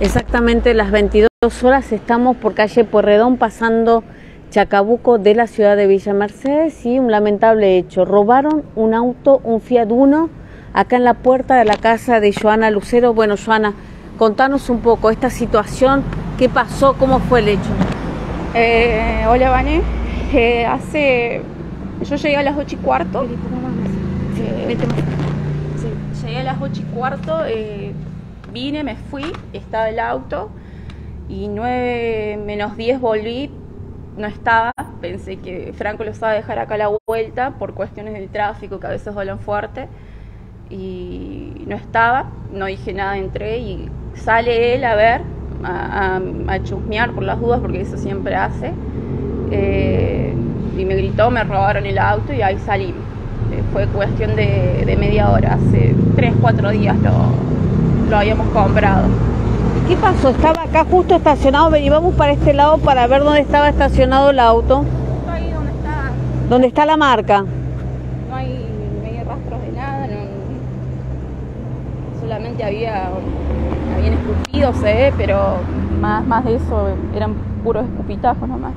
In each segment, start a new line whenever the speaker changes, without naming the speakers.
Exactamente las 22 horas estamos por calle Puerredón pasando Chacabuco de la ciudad de Villa Mercedes y un lamentable hecho. Robaron un auto, un Fiat Uno, acá en la puerta de la casa de Joana Lucero. Bueno, Joana, contanos un poco esta situación, qué pasó, cómo fue el hecho.
Eh, hola, Vane. Eh, hace. Yo llegué a las 8 y cuarto. Eh, llegué a las 8 y cuarto. Eh, vine, me fui, estaba el auto y 9 menos 10 volví, no estaba, pensé que Franco lo estaba a dejar acá la vuelta por cuestiones del tráfico que a veces vuelan fuerte y no estaba, no dije nada, entré y sale él a ver, a, a, chusmear por las dudas porque eso siempre hace eh, y me gritó, me robaron el auto y ahí salí. Eh, fue cuestión de, de media hora, hace 3, 4 días lo, lo habíamos comprado.
¿Qué pasó? Estaba acá justo estacionado, vamos para este lado para ver dónde estaba estacionado el auto.
ahí donde está.
¿Dónde está la marca?
No hay, no rastros de nada, solamente había, habían escupido, se ve, pero más, más de eso eran puros escupitajos nomás.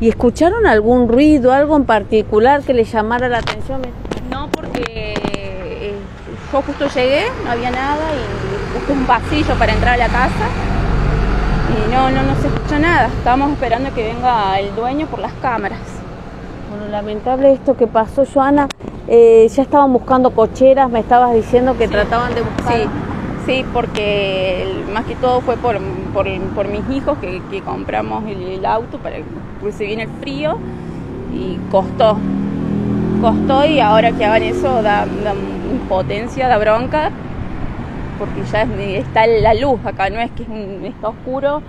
¿Y escucharon algún ruido, algo en particular que les llamara la atención?
No, porque eh, yo justo llegué, no había nada y busqué un pasillo para entrar a la casa y no, no, no se escucha nada. Estábamos esperando que venga el dueño por las cámaras.
Bueno, lamentable esto que pasó, Joana. Eh, ya estaban buscando cocheras, me estabas diciendo que trataban de buscar.
Sí, sí, porque más que todo fue por, por, mis hijos que, compramos el, auto para que se viene el frío y costó. Costó y ahora que hagan eso da, da impotencia, da bronca porque ya está la luz acá, no es que está oscuro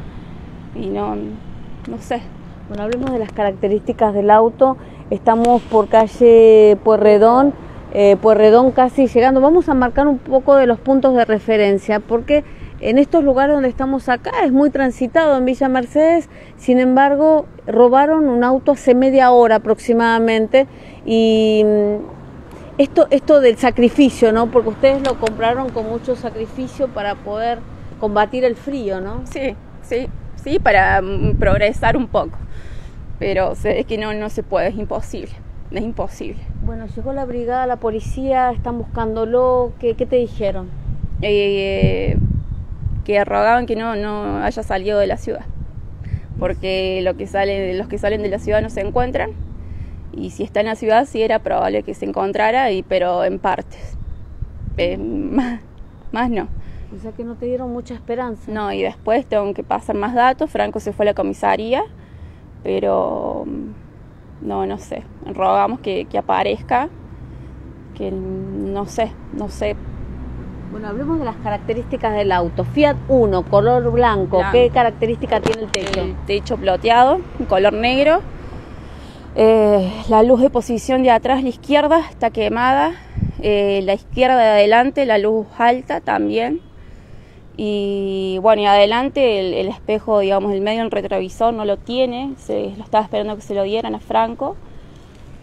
y no, no sé.
Bueno, hablemos de las características del auto. Estamos por calle Puerredón, eh, Puerredón casi llegando. Vamos a marcar un poco de los puntos de referencia, porque en estos lugares donde estamos acá es muy transitado en Villa Mercedes, sin embargo robaron un auto hace media hora aproximadamente y esto, esto del sacrificio, ¿no? Porque ustedes lo compraron con mucho sacrificio para poder combatir el frío, ¿no?
Sí, sí, sí, para mm, progresar un poco. Pero es que no, no se puede, es imposible, es imposible.
Bueno, llegó la brigada, la policía, están buscándolo, ¿qué, qué te dijeron?
Eh, que rogaban que no, no haya salido de la ciudad, porque lo que sale, los que salen de la ciudad no se encuentran y si está en la ciudad sí era probable que se encontrara, y, pero en partes. Eh, más, no.
O sea que no te dieron mucha esperanza.
No, y después tengo que pasar más datos. Franco se fue a la comisaría, pero no, no sé. Rogamos que, que aparezca, que no sé, no sé.
Bueno, hablemos de las características del auto. Fiat 1, color blanco. ¿Qué característica tiene el techo?
El techo ploteado, color negro eh, la luz de posición de atrás, la izquierda, está quemada. Eh, la izquierda de adelante, la luz alta también. Y bueno, y adelante el, espejo, digamos, el medio, el retrovisor no lo tiene. Se, lo estaba esperando que se lo dieran a Franco.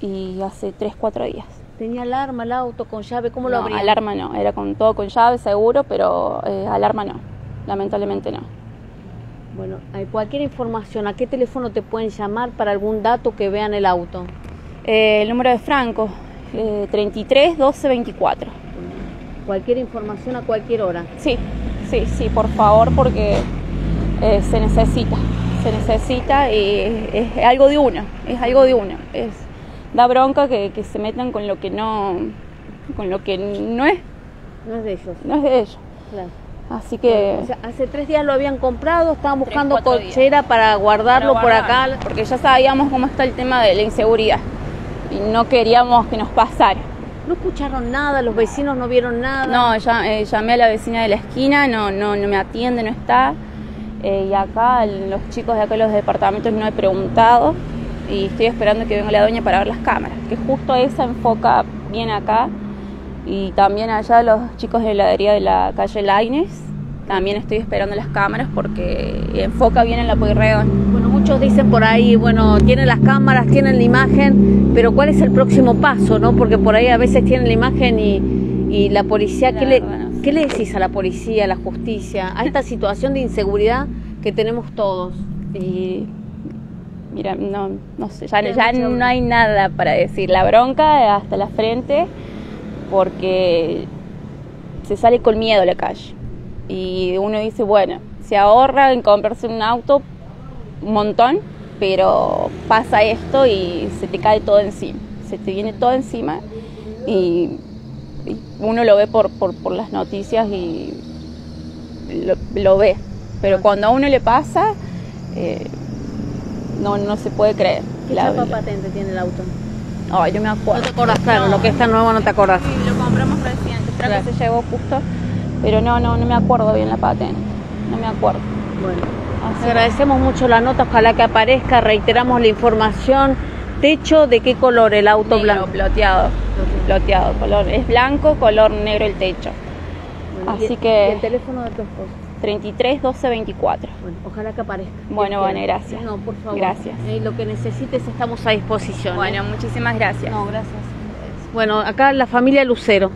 Y hace 3, 4 días.
¿Tenía alarma el auto con llave? ¿Cómo lo
no, alarma no. Era con todo con llave, seguro, pero eh, alarma no. Lamentablemente no.
Bueno, cualquier información, ¿a qué teléfono te pueden llamar para algún dato que vean el auto?
Eh, el número de Franco, eh, 33 12 24.
Cualquier información a cualquier hora.
Sí, sí, sí, por favor, porque eh, se necesita, se necesita y es algo de uno, es algo de uno. Es, da bronca que, que se metan con lo que no, con lo que no es.
No es de ellos.
No es de ellos. Claro. Así que...
hace tres días lo habían comprado, estaban buscando cochera para guardarlo por acá.
Porque ya sabíamos cómo está el tema de la inseguridad y no queríamos que nos pasara.
¿No escucharon nada? ¿Los vecinos no vieron nada?
No, ya, eh, llamé a la vecina de la esquina, no, no, no me atiende, no está. Eh, y acá los chicos de acá de los departamentos no he preguntado y estoy esperando que venga la doña para ver las cámaras, que justo esa enfoca bien acá y también allá los chicos de heladería de la calle Laines. También estoy esperando las cámaras porque enfoca bien en la Pueyrredón.
Bueno, muchos dicen por ahí, bueno, tienen las cámaras, tienen la imagen, pero ¿cuál es el próximo paso, no? Porque por ahí a veces tienen la imagen y, y la policía, ¿qué, le, ¿Qué le decís a la policía, a la justicia, a esta situación de inseguridad que tenemos todos?
Y mira, no, no sé, ya, ya no hay nada para decir. La bronca hasta la frente porque se sale con miedo a la calle. Y uno dice, bueno, se ahorra en comprarse un auto un montón, pero pasa esto y se te cae todo encima. Se te viene todo encima y, uno lo ve por, por, las noticias y lo, ve. Pero cuando a uno le pasa, eh, no, no se puede creer.
¿Qué la, patente tiene el auto?
Ay, yo me acuerdo.
No te acordás, claro, lo que está nuevo no te acordás.
Sí, lo compramos reciente, creo que se llegó justo, pero no, no, no me acuerdo bien la patente, no me acuerdo.
Bueno, agradecemos mucho la nota, ojalá que aparezca, reiteramos la información. Techo, ¿de qué color el auto blanco?
Ploteado, ploteado, color, es blanco, color negro el techo. Así que...
el teléfono de tu esposo?
33 12 24.
Bueno, ojalá que aparezca.
Bueno, bueno, gracias.
No, por favor.
Gracias.
Eh, lo que necesites estamos a disposición. ¿eh?
Bueno, muchísimas gracias.
No, gracias. Bueno, acá la familia Lucero.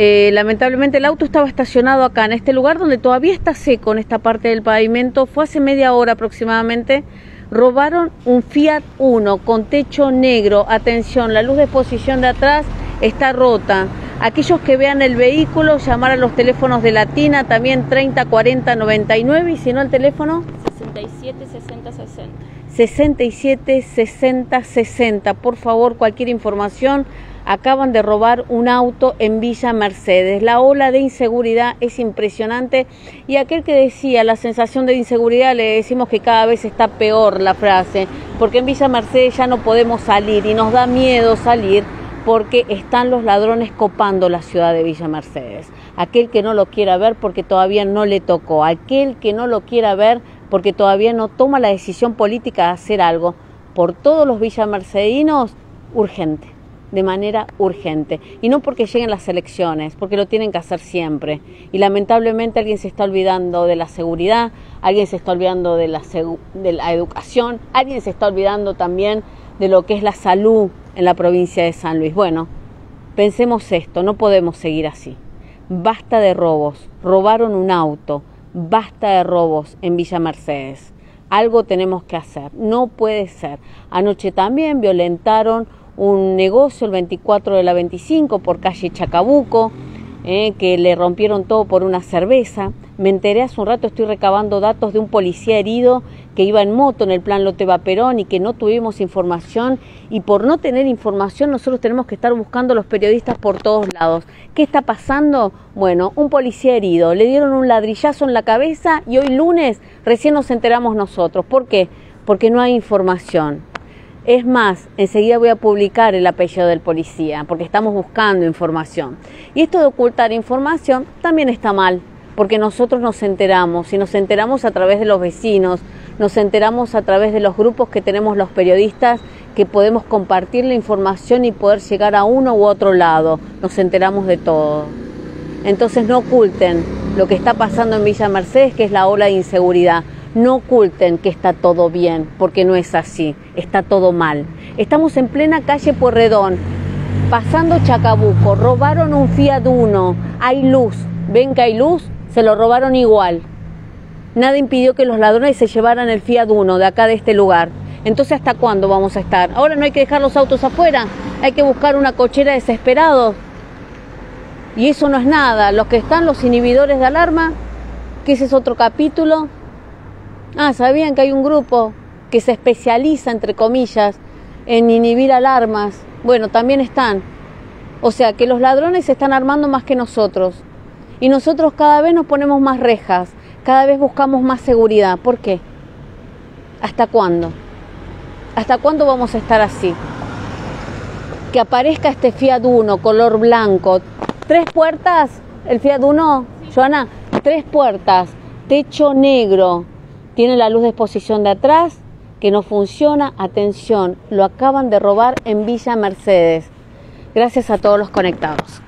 Eh, lamentablemente el auto estaba estacionado acá, en este lugar donde todavía está seco en esta parte del pavimento. Fue hace media hora aproximadamente. Robaron un Fiat Uno con techo negro. Atención, la luz de exposición de atrás está rota. Aquellos que vean el vehículo, llamar a los teléfonos de Latina, también 30 40 99 y si no el teléfono
67 60 60.
67 60 60. Por favor, cualquier información. Acaban de robar un auto en Villa Mercedes. La ola de inseguridad es impresionante y aquel que decía la sensación de inseguridad le decimos que cada vez está peor la frase, porque en Villa Mercedes ya no podemos salir y nos da miedo salir porque están los ladrones copando la ciudad de Villa Mercedes. Aquel que no lo quiera ver porque todavía no le tocó, aquel que no lo quiera ver porque todavía no toma la decisión política de hacer algo, por todos los villamercedinos, urgente, de manera urgente. Y no porque lleguen las elecciones, porque lo tienen que hacer siempre. Y lamentablemente alguien se está olvidando de la seguridad, alguien se está olvidando de la, educación, alguien se está olvidando también de lo que es la salud en la provincia de San Luis. Bueno, pensemos esto, no podemos seguir así. Basta de robos, robaron un auto, basta de robos en Villa Mercedes. Algo tenemos que hacer, no puede ser. Anoche también violentaron un negocio el 24 de la 25 por calle Chacabuco, eh, que le rompieron todo por una cerveza. Me enteré hace un rato, estoy recabando datos de un policía herido que iba en moto en el plan Lote Vaperón y que no tuvimos información. Y por no tener información, nosotros tenemos que estar buscando a los periodistas por todos lados. ¿Qué está pasando? Bueno, un policía herido, le dieron un ladrillazo en la cabeza y hoy lunes recién nos enteramos nosotros. ¿Por qué? Porque no hay información. Es más, enseguida voy a publicar el apellido del policía, porque estamos buscando información. Y esto de ocultar información también está mal porque nosotros nos enteramos y nos enteramos a través de los vecinos, nos enteramos a través de los grupos que tenemos los periodistas que podemos compartir la información y poder llegar a uno u otro lado, nos enteramos de todo. Entonces no oculten lo que está pasando en Villa Mercedes, que es la ola de inseguridad. No oculten que está todo bien, porque no es así, está todo mal. Estamos en plena calle Puerredón, pasando Chacabuco, robaron un Fiat Uno, hay luz, ven que hay luz, se lo robaron igual. Nada impidió que los ladrones se llevaran el Fiat Uno de acá de este lugar. Entonces, ¿hasta cuándo vamos a estar? Ahora no hay que dejar los autos afuera, hay que buscar una cochera desesperado. Y eso no es nada. Los que están, los inhibidores de alarma, que ese es otro capítulo. Ah, ¿sabían que hay un grupo que se especializa, entre comillas, en inhibir alarmas? Bueno, también están. O sea, que los ladrones se están armando más que nosotros. Y nosotros cada vez nos ponemos más rejas, cada vez buscamos más seguridad. ¿Por qué? ¿Hasta cuándo? ¿Hasta cuándo vamos a estar así? Que aparezca este Fiat Uno color blanco, tres puertas, el Fiat Uno, Joana, tres puertas, techo negro, tiene la luz de exposición de atrás que no funciona, atención, lo acaban de robar en Villa Mercedes. Gracias a todos los conectados.